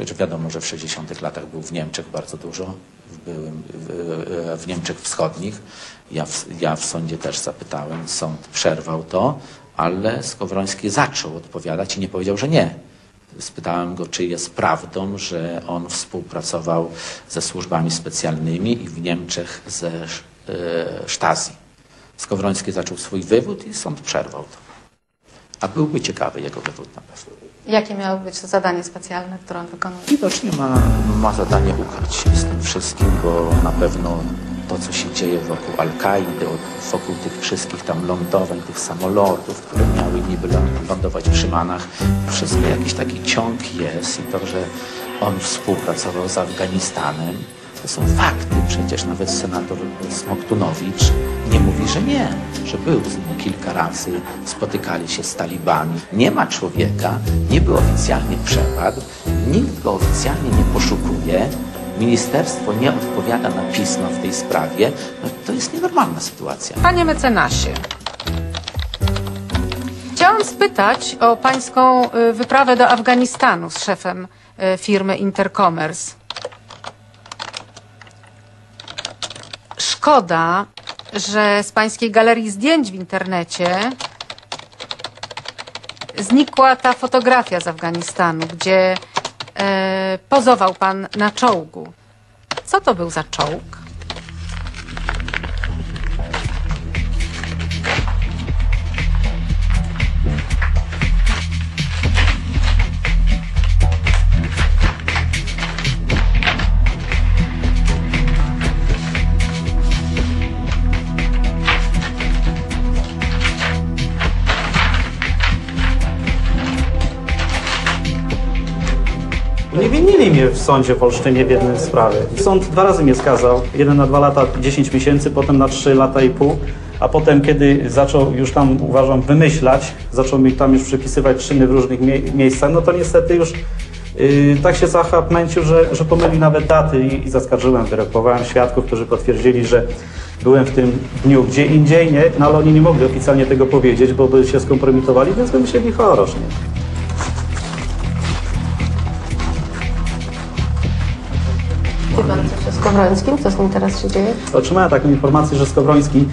Przecież wiadomo, że w 60 latach był w Niemczech bardzo dużo, w, w, w Niemczech Wschodnich. Ja w, ja w sądzie też zapytałem, sąd przerwał to, ale Skowroński zaczął odpowiadać i nie powiedział, że nie. Spytałem go, czy jest prawdą, że on współpracował ze służbami specjalnymi i w Niemczech ze e, Stasi. Skowroński zaczął swój wywód i sąd przerwał to. A byłby ciekawy jego wywód na pewno. Jakie miało być zadanie specjalne, które on wykonuje? Widocznie ma, ma zadanie ukryć się z tym wszystkim, bo na pewno to, co się dzieje wokół Al-Kaidy, wokół tych wszystkich tam lądowań, tych samolotów, które miały niby lą- lądować przy Manach, wszystko jakiś taki ciąg jest i to, że on współpracował z Afganistanem, to są fakty. Przecież nawet senator Smoktunowicz nie mówi, że nie, że był z nim kilka razy, spotykali się z talibami. Nie ma człowieka, niby oficjalnie przepadł, nikt go oficjalnie nie poszukuje, ministerstwo nie odpowiada na pisma w tej sprawie. No, to jest nienormalna sytuacja. Panie mecenasie, chciałam spytać o pańską y, wyprawę do Afganistanu z szefem y, firmy Intercommerce. Szkoda, że z pańskiej galerii zdjęć w internecie znikła ta fotografia z Afganistanu, gdzie e, pozował pan na czołgu. Co to był za czołg? Nie winili mnie w sądzie w Olsztynie w jednej sprawie. Sąd dwa razy mnie skazał. Jeden na dwa lata, 10 miesięcy, potem na 3 lata i pół. A potem, kiedy zaczął już tam, uważam, wymyślać, zaczął mi tam już przypisywać czyny w różnych mie miejscach, no to niestety już yy, tak się zachapmęcił, że, że pomyli nawet daty i, i zaskarżyłem wyrok. Powołałem świadków, którzy potwierdzili, że byłem w tym dniu gdzie indziej, nie? No ale oni nie mogli oficjalnie tego powiedzieć, bo by się skompromitowali, więc wymyślili chorosz, nie? Skowrońskim? Co z nim teraz się dzieje? Otrzymałem taką informację, że Skowroński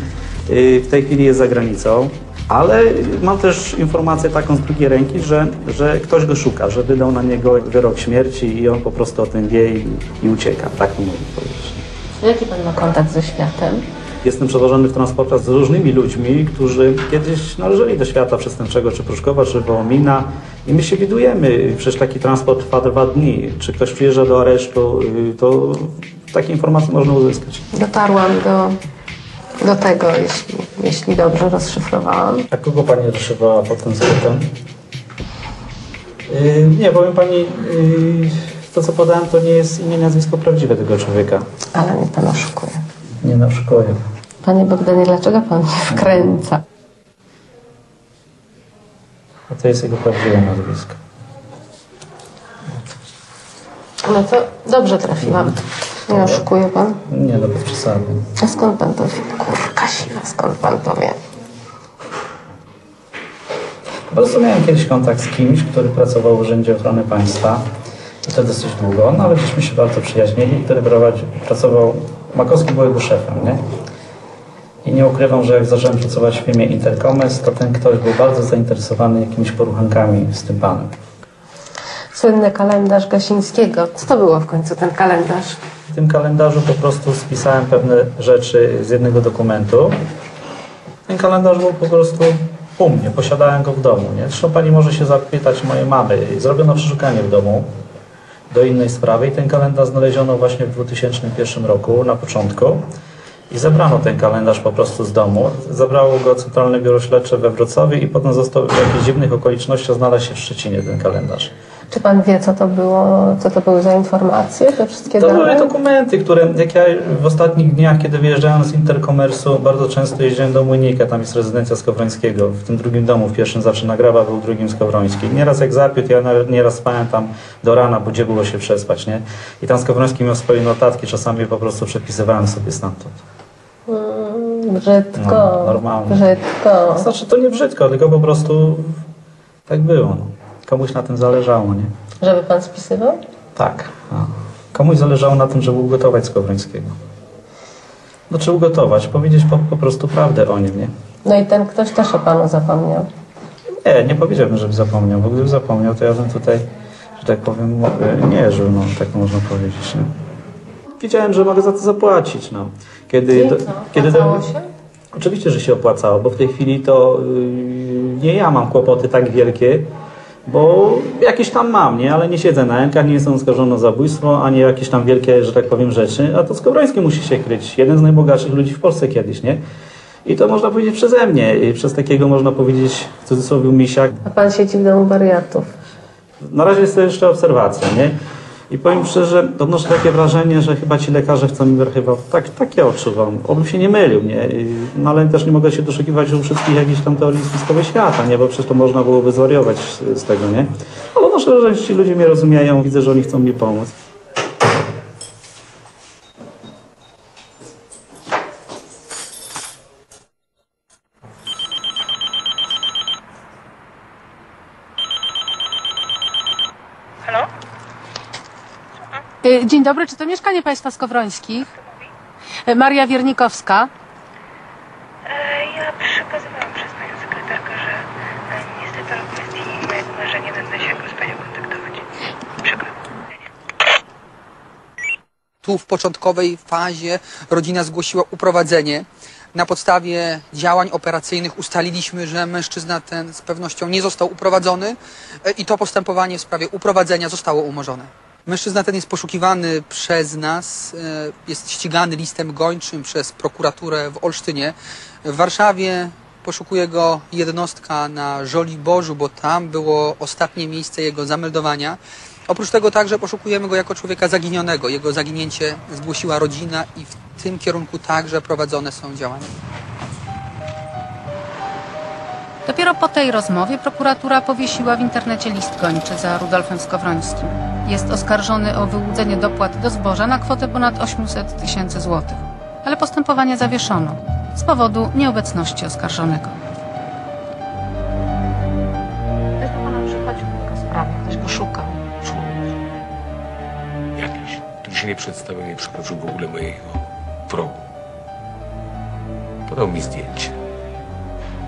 y, w tej chwili jest za granicą, ale mam też informację taką z drugiej ręki, że, że ktoś go szuka, że wydał na niego wyrok śmierci i on po prostu o tym wie i, i ucieka. Tak to mogę powiedzieć. Jaki pan ma kontakt ze światem? Jestem przewożony w transportach z różnymi ludźmi, którzy kiedyś należeli do świata przestępczego, czy Pruszkowa, czy Wołomina i my się widujemy. Przecież taki transport trwa dwa dni. Czy ktoś przyjeżdża do aresztu, y, to takie informacje można uzyskać. Dotarłam do, do tego, jeśli, jeśli dobrze rozszyfrowałam. A kogo Pani rozszywała pod tym skrótem? Yy, nie, powiem Pani, yy, to co podałem to nie jest imię, nazwisko prawdziwe tego człowieka. Ale mnie pan oszukuje. Nie na szkole. Panie Bogdanie, dlaczego pan mnie wkręca? A to jest jego prawdziwe nazwisko. No to dobrze trafiłam. Nie oszukuje pan? Nie, no bez przesady. A skąd pan to wie? Kurka siwa, skąd pan to wie? Po prostu miałem kiedyś kontakt z kimś, który pracował w Urzędzie Ochrony Państwa. I to dosyć długo, no ale żeśmy się bardzo przyjaźnili, który prowadzi, pracował, Makowski był jego szefem, nie? I nie ukrywam, że jak zacząłem pracować w firmie Intercommerce, to ten ktoś był bardzo zainteresowany jakimiś poruchankami z tym panem. Słynny kalendarz Gasińskiego. Co to było w końcu ten kalendarz? Tym kalendarzu po prostu spisałem pewne rzeczy z jednego dokumentu. Ten kalendarz był po prostu u mnie, posiadałem go w domu. Nie? Zresztą pani może się zapytać mojej mamy. Zrobiono przeszukanie w domu do innej sprawy i ten kalendarz znaleziono właśnie w 2001 roku, na początku. I zebrano ten kalendarz po prostu z domu. Zabrało go Centralne Biuro Śledcze we Wrocławiu i potem został w jakichś dziwnych okolicznościach znalazł się w Szczecinie ten kalendarz. Czy pan wie, co to było, co to były za informacje, te wszystkie To były dane? dokumenty, które jak ja w ostatnich dniach, kiedy wyjeżdżałem z Interkomersu, bardzo często jeździłem do Młynika, tam jest rezydencja Skowrońskiego, w tym drugim domu, w pierwszym zawsze nagrawa był drugim Skowroński. Nieraz jak zapiód, ja nieraz spałem tam do rana, bo gdzie było się przespać, nie? I tam Skowroński miał swoje notatki, czasami po prostu przepisywałem sobie stamtąd. Mm, Brzydko, No, normalnie. brzydko. Znaczy to nie brzydko, tylko po prostu tak było. No. Komuś na tym zależało, nie? Żeby pan spisywał? Tak. Komuś zależało na tym, żeby ugotować Skowrońskiego. Znaczy ugotować, powiedzieć po, po prostu prawdę o nim, nie? No i ten ktoś też o panu zapomniał. Nie, nie powiedziałbym, żeby zapomniał, bo gdyby zapomniał, to ja bym tutaj, że tak powiem, mo- nie żył, no tak można powiedzieć. Nie? Wiedziałem, że mogę za to zapłacić, no. Kiedy, do, co? kiedy Opłacało się? Oczywiście, że się opłacało, bo w tej chwili to yy, nie ja mam kłopoty tak wielkie, bo jakieś tam mam, nie? Ale nie siedzę na rękach, nie jestem oskarżony o zabójstwo, ani jakieś tam wielkie, że tak powiem, rzeczy. A to Skowroński musi się kryć. Jeden z najbogatszych ludzi w Polsce kiedyś, nie? I to można powiedzieć przeze mnie, i przez takiego można powiedzieć w cudzysłowie misiak. A pan siedzi w domu wariatów. Na razie jest to jeszcze obserwacja, nie? I powiem szczerze, odnoszę takie wrażenie, że chyba ci lekarze chcą mi chyba, tak, tak ja odczuwam, obym się nie mylił, nie? No ale też nie mogę się doszukiwać u wszystkich jakichś tam teorii spiskowych świata, nie? Bo przecież to można byłoby zwariować z, tego, nie? Ale odnoszę, że ci ludzie mnie rozumieją, widzę, że oni chcą mi pomóc. Dzień dobry, czy to mieszkanie państwa Skowrońskich? Y, Maria Wiernikowska. E, ja przekazywałam przez panią sekretarkę, że e, niestety o kwestii mojego męża nie będę się z panią kontaktować. Przykro. Tu w początkowej fazie rodzina zgłosiła uprowadzenie. Na podstawie działań operacyjnych ustaliliśmy, że mężczyzna ten z pewnością nie został uprowadzony e, i to postępowanie w sprawie uprowadzenia zostało umorzone. Mężczyzna ten jest poszukiwany przez nas, e, jest ścigany listem gończym przez prokuraturę w Olsztynie. W Warszawie poszukuje go jednostka na Żoliborzu, bo tam było ostatnie miejsce jego zameldowania. Oprócz tego także poszukujemy go jako człowieka zaginionego. Jego zaginięcie zgłosiła rodzina i w tym kierunku także prowadzone są działania. Dopiero po tej rozmowie prokuratura powiesiła w internecie list gończy za Rudolfem Skowrońskim. Jest oskarżony o wyłudzenie dopłat do zboża na kwotę ponad 800 tysięcy złotych. Ale postępowanie zawieszono z powodu nieobecności oskarżonego. Ktoś do pana przychodził w jego sprawie, ktoś go szukał. człowiek. Jakiś, który się nie przedstawił, nie przekroczył w ogóle mojego progu. Podał mi zdjęcie.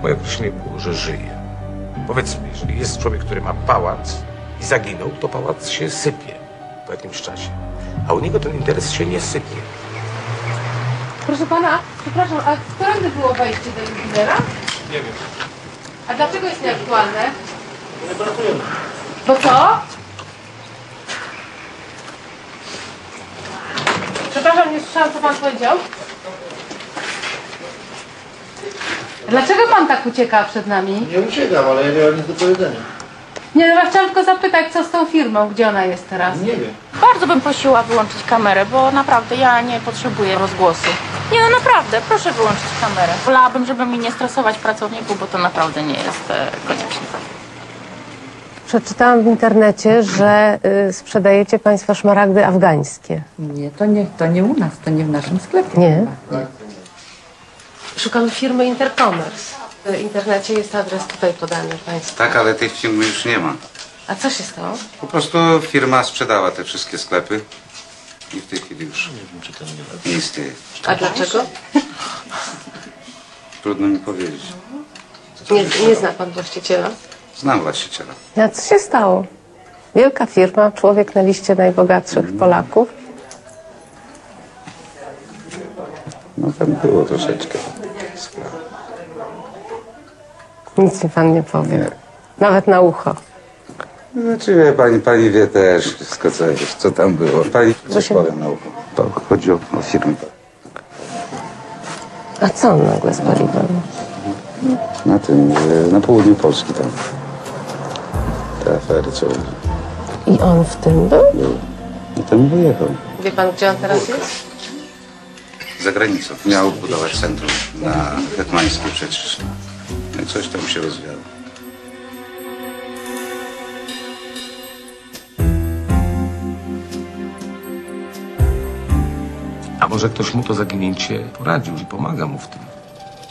Moje określenie było, że żyje. Powiedzmy, jeżeli jest człowiek, który ma pałac i zaginął, to pałac się sypie po jakimś czasie. A u niego ten interes się nie sypie. Proszę pana, przepraszam, a którędy było wejście do Jubilera? Nie wiem. A dlaczego jest nieaktualne? Bo co? Przepraszam, nie słyszałam, co pan powiedział. Dlaczego pan tak ucieka przed nami? Nie uciekam, ale ja nie mam nic do powiedzenia. Nie, no ja chciałam tylko zapytać, co z tą firmą, gdzie ona jest teraz? Nie wiem. Bardzo bym prosiła wyłączyć kamerę, bo naprawdę ja nie potrzebuję rozgłosu. Nie no naprawdę, proszę wyłączyć kamerę. Wolałabym, żeby mi nie stresować pracowników, bo to naprawdę nie jest e, konieczne. Przeczytałam w internecie, że y, sprzedajecie państwo szmaragdy afgańskie. Nie, to nie, to nie u nas, to nie w naszym sklepie. Nie? Szukamy firmy Intercommerce. W internecie jest adres tutaj podany państwu. Tak, ale tej firmy już nie ma. A co się stało? Po prostu firma sprzedała te wszystkie sklepy i w tej chwili już nie istnieje. A dlaczego? Trudno mi powiedzieć. Nie, nie zna pan właściciela? Znam właściciela. A co się stało? Wielka firma, człowiek na liście najbogatszych Polaków. No tam było troszeczkę Nic mi pan nie powie. Nie. Nawet na ucho. Znaczy wie pani, pani wie też wszystko co, jest, co tam było. Pani coś się- powiem na ucho. To chodzi o, o firmę. A co on nagle z paliwem? Na tym, na południu Polski tam. Te afery co I on w tym był? były. I tam wyjechał. Wie pan, gdzie on teraz jest? Za granicą. Miał budować centrum na Hetmańskiej przecież. No i coś tam się rozwiało. A może ktoś mu to zaginięcie poradził i pomaga mu w tym.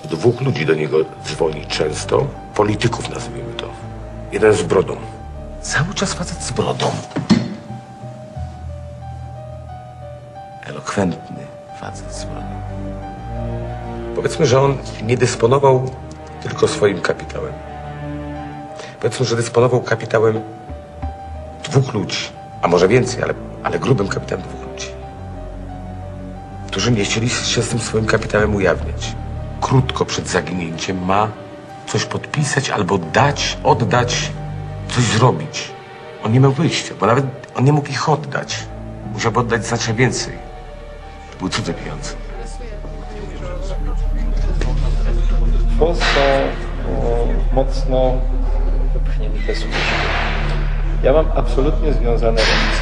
Dwóch ludzi do niego dzwoni często, polityków nazwijmy to. Jeden z brodą. Cały czas facet z brodą. elokwentny facet z bronią. Powiedzmy, że on nie dysponował tylko swoim kapitałem. Powiedzmy, że dysponował kapitałem dwóch ludzi, a może więcej, ale, ale grubym kapitałem dwóch ludzi, którzy nie chcieli się z tym swoim kapitałem ujawniać. Krótko przed zaginięciem ma coś podpisać albo dać, oddać, coś zrobić. On nie miał wyjścia, bo nawet on nie mógł ich oddać. Musiałby oddać znacznie więcej. To były cudze pieniądze. To są mocno wypchnięte służby. Ja mam absolutnie związane ręce.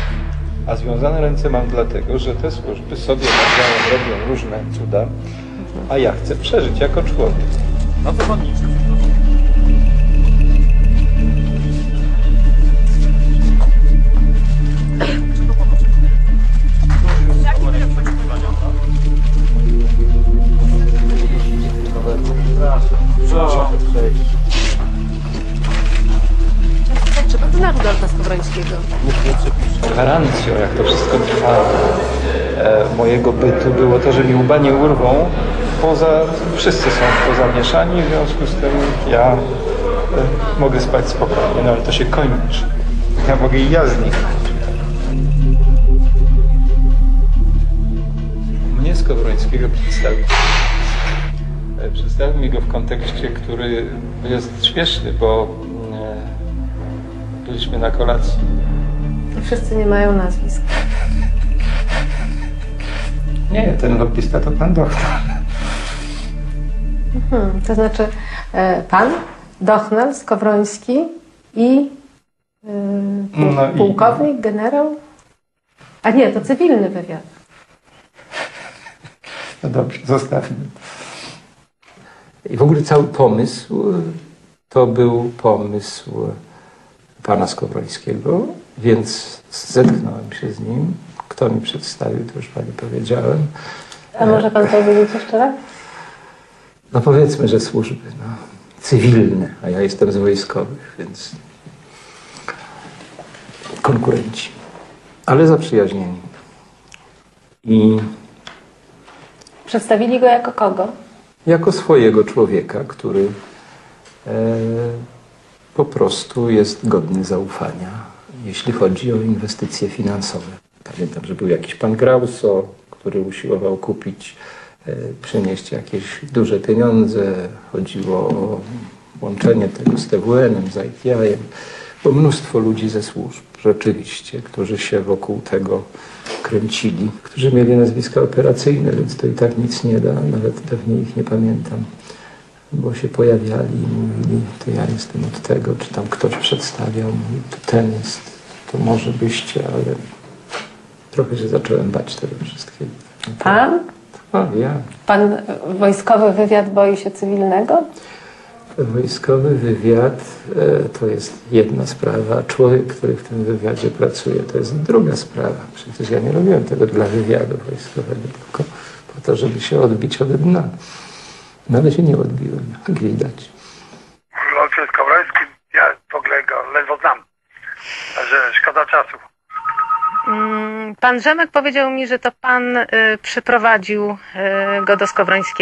A związane ręce mam dlatego, że te służby sobie nawzajem robią różne cuda, a ja chcę przeżyć jako człowiek. No wywodniczy. Pan zna Rudolfa Skowrońskiego? Gwarancją, jak to wszystko trwa, e, mojego bytu było to, że mi łba nie urwą. Poza, wszyscy są pozamieszani, w związku z tym ja e, mogę spać spokojnie, no ale to się kończy. Ja mogę i ja zniknąć. Mnie Skowrońskiego przedstawił. Przedstawił mi go w kontekście, który jest śmieszny, bo e, byliśmy na kolacji. Wszyscy nie mają nazwisk. Nie, ten lobbysta to pan doktor. Hmm, to znaczy e, pan, Dochnel, Skowroński i e, pół, No i- pułkownik, generał? A nie, to cywilny wywiad. No dobrze, zostawmy. I w ogóle cały pomysł to był pomysł pana Skowrońskiego, więc zetknąłem się z nim. Kto mi przedstawił, to już pani powiedziałem. A może pan powiedzieć jeszcze raz? No powiedzmy, że służby no, cywilne, a ja jestem z wojskowych, więc konkurenci, ale zaprzyjaźnieni. I Przedstawili go jako kogo? Jako swojego człowieka, który e, po prostu jest godny zaufania, jeśli chodzi o inwestycje finansowe. Pamiętam, że był jakiś pan Grauso, który usiłował kupić, e, przynieść jakieś duże pieniądze. Chodziło o łączenie tego z TWN-em, z ITI-em. Było mnóstwo ludzi ze służb, rzeczywiście, którzy się wokół tego kręcili, którzy mieli nazwiska operacyjne, więc to i tak nic nie da, nawet pewnie ich nie pamiętam, bo się pojawiali i mówili, to ja jestem od tego, czy tam ktoś przedstawiał, mówi, to ten jest, to może byście, ale trochę się zacząłem bać tego wszystkiego. Pan? A ja. Pan wojskowy wywiad boi się cywilnego? Wojskowy wywiad e, to jest jedna sprawa, a człowiek, który w tym wywiadzie pracuje, to jest druga sprawa. Przecież ja nie robiłem tego dla wywiadu wojskowego, tylko po to, żeby się odbić od dna. No ale się nie odbiłem, jak widać. Rudolfie Skowroński, ja w ogóle go ledwo znam. Także szkoda czasu. Mm, Pan Rzemek powiedział mi, że to pan y, przyprowadził y, go do Skowrońskiego.